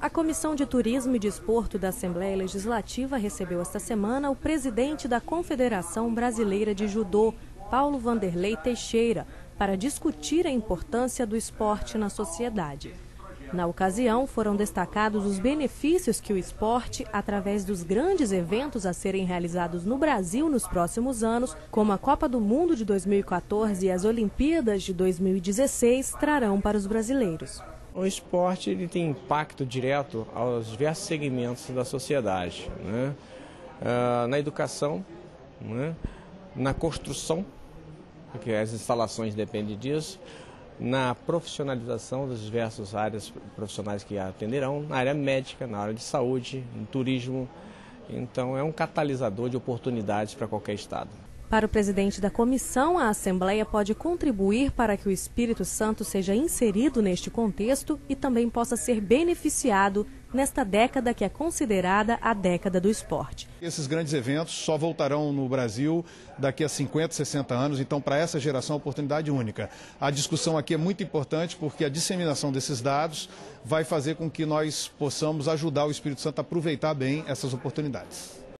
A Comissão de Turismo e Desporto da Assembleia Legislativa recebeu esta semana o presidente da Confederação Brasileira de Judô, Paulo Vanderlei Teixeira, para discutir a importância do esporte na sociedade. Na ocasião, foram destacados os benefícios que o esporte, através dos grandes eventos a serem realizados no Brasil nos próximos anos, como a Copa do Mundo de 2014 e as Olimpíadas de 2016, trarão para os brasileiros. O esporte ele tem impacto direto aos diversos segmentos da sociedade. Né? Uh, na educação, né? na construção, porque as instalações dependem disso, na profissionalização das diversas áreas profissionais que atenderão, na área médica, na área de saúde, no turismo. Então, é um catalisador de oportunidades para qualquer Estado. Para o presidente da comissão, a Assembleia pode contribuir para que o Espírito Santo seja inserido neste contexto e também possa ser beneficiado nesta década que é considerada a década do esporte. Esses grandes eventos só voltarão no Brasil daqui a 50, 60 anos, então para essa geração é oportunidade única. A discussão aqui é muito importante porque a disseminação desses dados vai fazer com que nós possamos ajudar o Espírito Santo a aproveitar bem essas oportunidades.